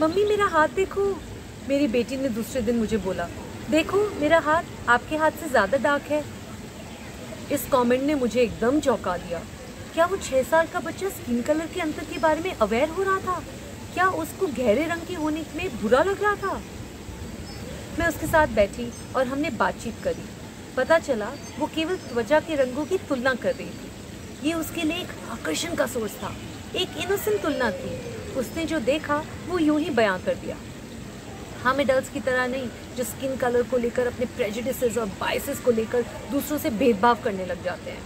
Mummy, मेरा हाथ देखो। मेरी बेटी ने दूसरे दिन मुझे बोला, देखो, मेरा हाथ आपके हाथ से ज़्यादा डार्क है। इस कमेंट ने मुझे एकदम चौंका दिया। क्या वो छः साल का बच्चा स्किन कलर के अंतर के बारे में अवेयर हो रहा था? क्या उसको गहरे रंग के होने में बुरा लग रहा था? मैं उसके साथ बैठी और हमने बातचीत करी। पता चला, वो केवल त्वचा के रंगों की तुलना कर रही थी। ये उसके लिए एक आकर्षण का सोर्स था। एक इनोसेंट तुलना थी। उसने जो देखा, वो यूँ ही बयां कर दिया। हम एडल्ट की तरह नहीं, जो स्किन कलर को लेकर, अपने प्रेजुडिस और बाइसेस को लेकर दूसरों से भेदभाव करने लग जाते हैं।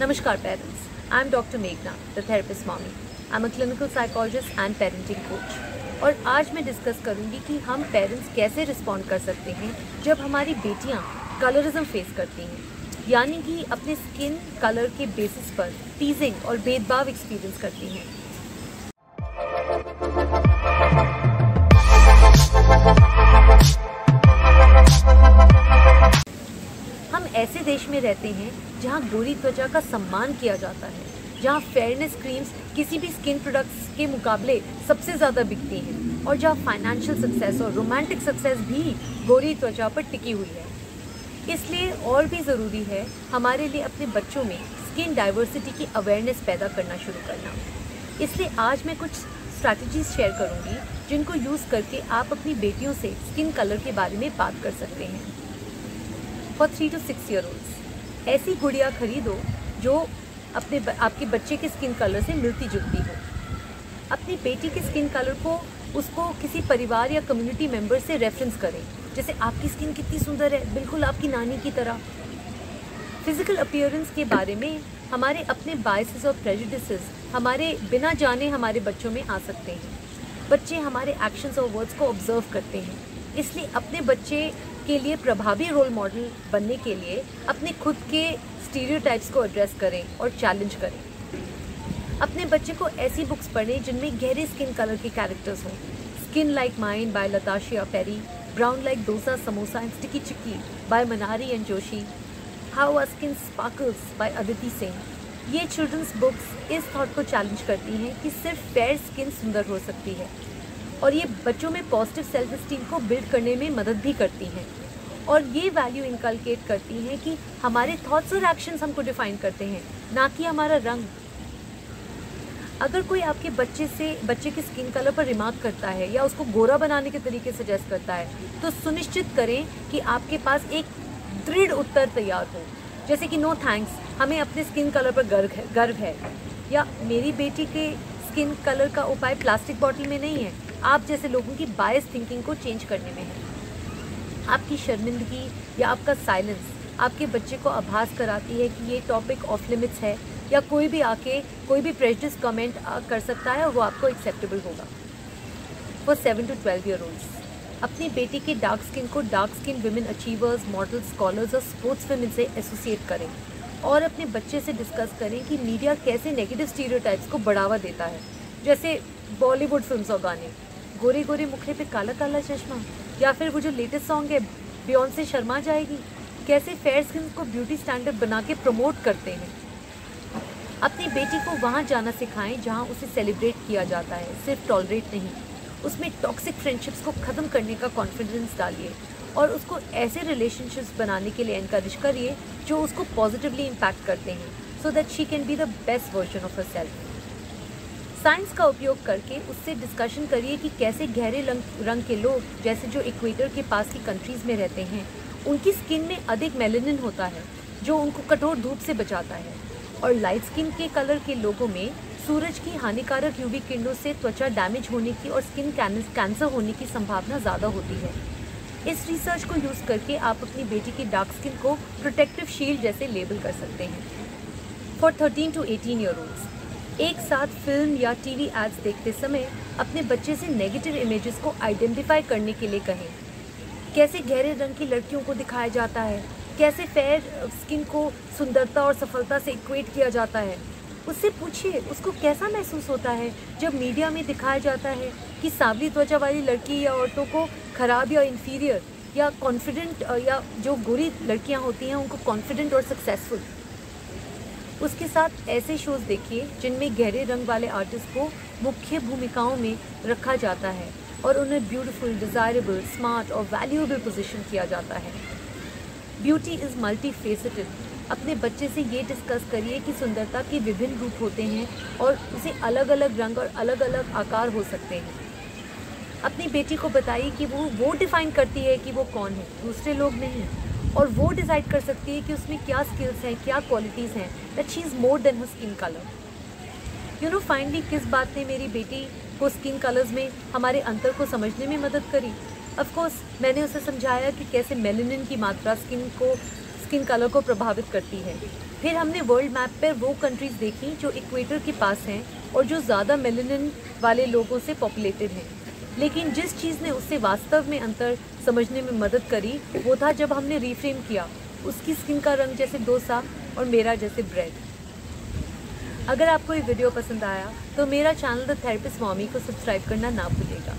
नमस्कार पेरेंट्स आई एम डॉक्टर मेघना the therapist mommy I am a clinical psychologist and parenting coach और आज मैं डिस्कस करूँगी कि हम पेरेंट्स कैसे रिस्पॉन्ड कर सकते हैं जब हमारी बेटियाँ कलरिज्म फेस करती हैं। यानी कि अपने स्किन कलर के बेसिस पर टीजिंग और भेदभाव एक्सपीरियंस करती हैं। में रहते हैं, जहाँ गोरी त्वचा का सम्मान किया जाता है, जहाँ फेयरनेस क्रीम्स किसी भी स्किन प्रोडक्ट्स के मुकाबले सबसे ज़्यादा बिकती हैं, और जहाँ फाइनेंशियल सक्सेस और रोमांटिक सक्सेस भी गोरी त्वचा पर टिकी हुई है। इसलिए और भी ज़रूरी है हमारे लिए अपने बच्चों में स्किन डाइवर्सिटी की अवेयरनेस पैदा करना शुरू करना। इसलिए आज मैं कुछ स्ट्रैटेजीज शेयर करूँगी, जिनको यूज़ करके आप अपनी बेटियों से स्किन कलर के बारे में बात कर सकते हैं। For three to six year old ऐसी गुड़िया खरीदो जो अपने आपके बच्चे के स्किन कलर से मिलती जुलती हो। अपनी बेटी के स्किन कलर को उसको किसी परिवार या कम्युनिटी मेंबर से रेफरेंस करें। जैसे, आपकी स्किन कितनी सुंदर है, बिल्कुल आपकी नानी की तरह। फ़िज़िकल अपियरेंस के बारे में हमारे अपने बायसेस और प्रेजुडिस हमारे बिना जाने हमारे बच्चों में आ सकते हैं। बच्चे हमारे एक्शंस और वर्ड्स को ऑब्ज़र्व करते हैं। इसलिए अपने बच्चे के लिए प्रभावी रोल मॉडल बनने के लिए अपने खुद के स्टीरियोटाइप्स को एड्रेस करें और चैलेंज करें। अपने बच्चे को ऐसी बुक्स पढ़ें जिनमें गहरे स्किन कलर के कैरेक्टर्स हों। Skin like mine by Latashia Perry brown like dosa samosa and sticky chikki by Manari and Joshi how are skin sparkles by Aditi Singh ये चिल्ड्रंस बुक्स इस थॉट को challenge करती हैं कि सिर्फ़ fair skin सुंदर हो सकती है। और ये बच्चों में पॉजिटिव सेल्फ स्टीम को बिल्ड करने में मदद भी करती हैं। और ये वैल्यू इनकलकेट करती हैं कि हमारे थॉट्स और एक्शंस हमको डिफाइन करते हैं, ना कि हमारा रंग। अगर कोई आपके बच्चे से, बच्चे के स्किन कलर पर रिमार्क करता है या उसको गोरा बनाने के तरीके सजेस्ट करता है तो सुनिश्चित करें कि आपके पास एक दृढ़ उत्तर तैयार हो। जैसे कि नो थैंक्स हमें अपने स्किन कलर पर गर्व है गर्व है। या मेरी बेटी के स्किन कलर का उपाय प्लास्टिक बॉटल में नहीं है, आप जैसे लोगों की बायस थिंकिंग को चेंज करने में है। आपकी शर्मिंदगी या आपका साइलेंस आपके बच्चे को आभास कराती है कि ये टॉपिक ऑफ़ लिमिट्स है या कोई भी आके, कोई भी प्रेजडिस कमेंट कर सकता है और वो आपको एक्सेप्टेबल होगा। For seven to twelve year olds अपनी बेटी के डार्क स्किन को dark skin women achievers model scholars और स्पोर्ट्स वुमेन से एसोसिएट करें और अपने बच्चे से डिस्कस करें कि मीडिया कैसे नेगेटिव स्टीरियोटाइप्स को बढ़ावा देता है। जैसे बॉलीवुड फ़िल्म और गाने। गोरे गोरे मुखड़े पे काला काला चश्मा। या फिर वो जो लेटेस्ट सॉन्ग है बियॉन से शर्मा जाएगी? कैसे फेयर स्किन को ब्यूटी स्टैंडर्ड बना के प्रमोट करते हैं? अपनी बेटी को वहाँ जाना सिखाएँ, जहाँ उसे सेलिब्रेट किया जाता है, सिर्फ़ टॉलरेट नहीं। उसमें टॉक्सिक फ्रेंडशिप्स को ख़त्म करने का कॉन्फिडेंस डालिए और उसको ऐसे रिलेशनशिप्स बनाने के लिए इनक्रेज करिए, जो उसको पॉजिटिवली इम्पैक्ट करते हैं so that she can be the best version of herself science का उपयोग करके उससे डिस्कशन करिए कि कैसे गहरे रंग रंग के लोग, जैसे जो इक्वेटर के पास की कंट्रीज़ में रहते हैं, उनकी स्किन में अधिक मेलेनिन होता है, जो उनको कठोर धूप से बचाता है। और लाइट स्किन के कलर के लोगों में सूरज की हानिकारक यूवी किरणों से त्वचा डैमेज होने की और स्किन कैंसर होने की संभावना ज़्यादा होती है। इस रिसर्च को यूज़ करके आप अपनी बेटी की डार्क स्किन को प्रोटेक्टिव शील्ड जैसे लेबल कर सकते हैं। For thirteen to eighteen year old एक साथ फ़िल्म या टीवी एड्स देखते समय अपने बच्चे से नेगेटिव इमेजेस को आइडेंटिफाई करने के लिए कहें। कैसे गहरे रंग की लड़कियों को दिखाया जाता है? कैसे फेयर स्किन को सुंदरता और सफलता से इक्वेट किया जाता है? उससे पूछिए, उसको कैसा महसूस होता है जब मीडिया में दिखाया जाता है कि सांवली त्वचा वाली लड़की या औरतों को खराब या इन्फीरियर या कॉन्फिडेंट या जो गोरी लड़कियाँ होती हैं, उनको कॉन्फिडेंट और सक्सेसफुल उसके साथ ऐसे शोज़ देखिए जिनमें गहरे रंग वाले आर्टिस्ट को मुख्य भूमिकाओं में रखा जाता है और उन्हें ब्यूटीफुल डिज़ायरेबल स्मार्ट और वैल्यूएबल पोजीशन किया जाता है। ब्यूटी इज़ मल्टी फेसिटेड अपने बच्चे से ये डिस्कस करिए कि सुंदरता के विभिन्न रूप होते हैं और उसे अलग अलग रंग और अलग अलग आकार हो सकते हैं। अपनी बेटी को बताइए कि वो वो डिफ़ाइन करती है कि वो कौन है। दूसरे लोग नहीं। और वो डिसाइड कर सकती है कि उसमें क्या स्किल्स हैं, क्या क्वालिटीज़ हैं that she is more than her skin colour you know finally किस बात ने मेरी बेटी को स्किन कलर्स में, हमारे अंतर को समझने में मदद करी? ऑफ़ कोर्स मैंने उसे समझाया कि कैसे मेलेनिन की मात्रा स्किन को स्किन कलर को प्रभावित करती है। फिर हमने वर्ल्ड मैप पर वो कंट्रीज़ देखी जो इक्वेटर के पास हैं और जो ज़्यादा मेलेनिन वाले लोगों से पॉपुलेटेड हैं। लेकिन जिस चीज़ ने उससे वास्तव में अंतर समझने में मदद करी। वो था जब हमने रीफ्रेम किया। उसकी स्किन का रंग जैसे डोसा और मेरा जैसे ब्रेड अगर आपको ये वीडियो पसंद आया तो मेरा चैनल द थेरेपिस्ट मॉमी को सब्सक्राइब करना ना भूलेगा।